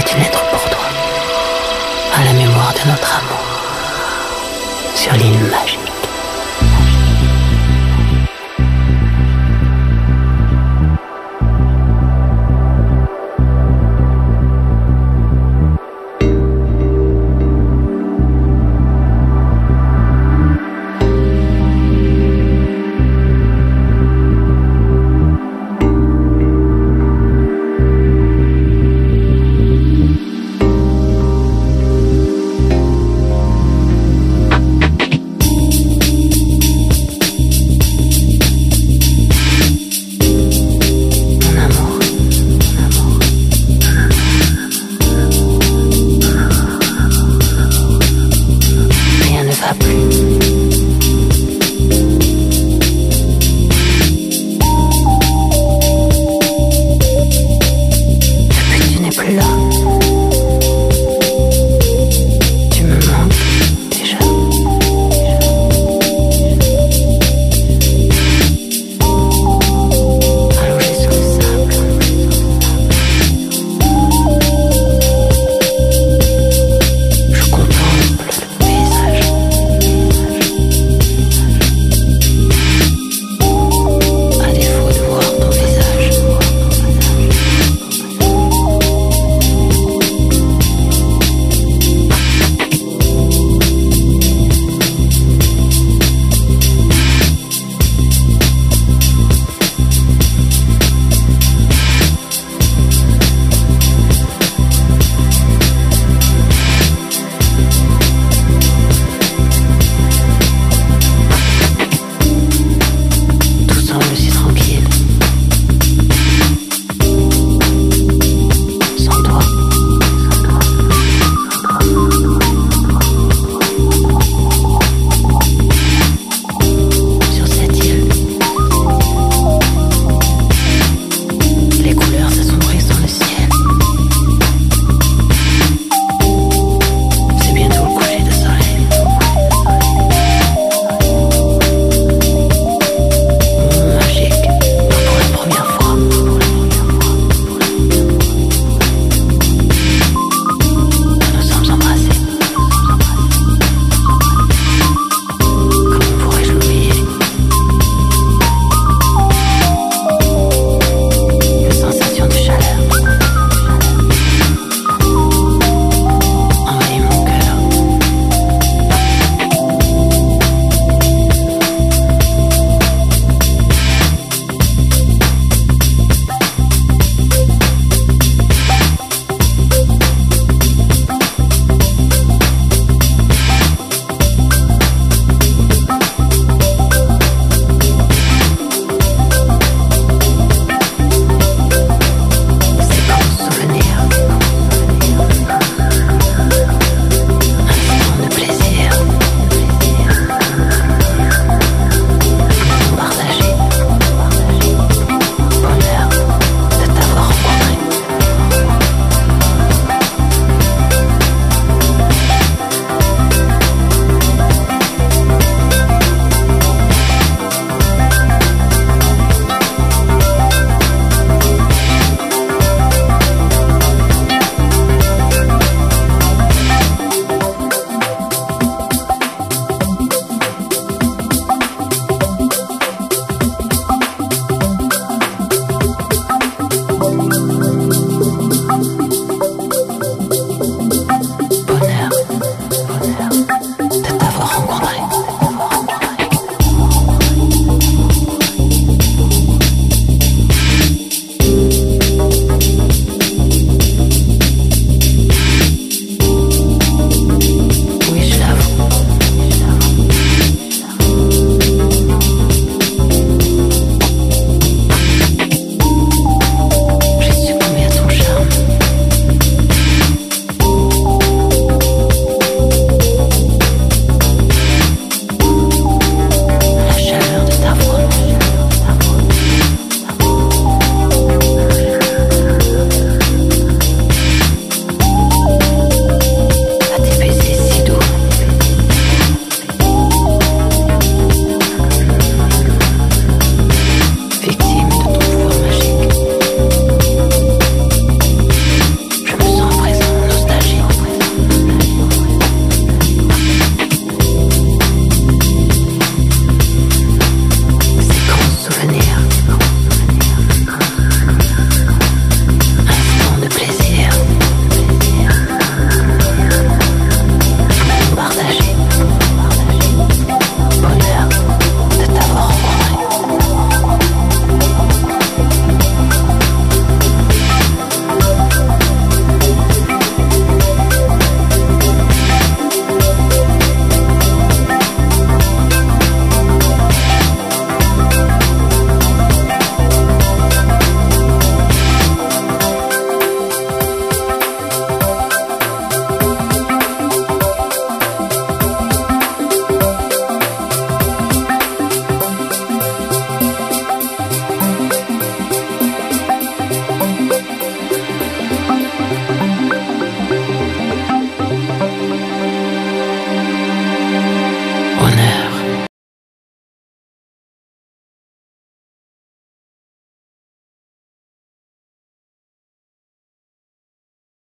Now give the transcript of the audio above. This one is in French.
C'est une lettre pour toi, à la mémoire de notre amour, sur l'île magique.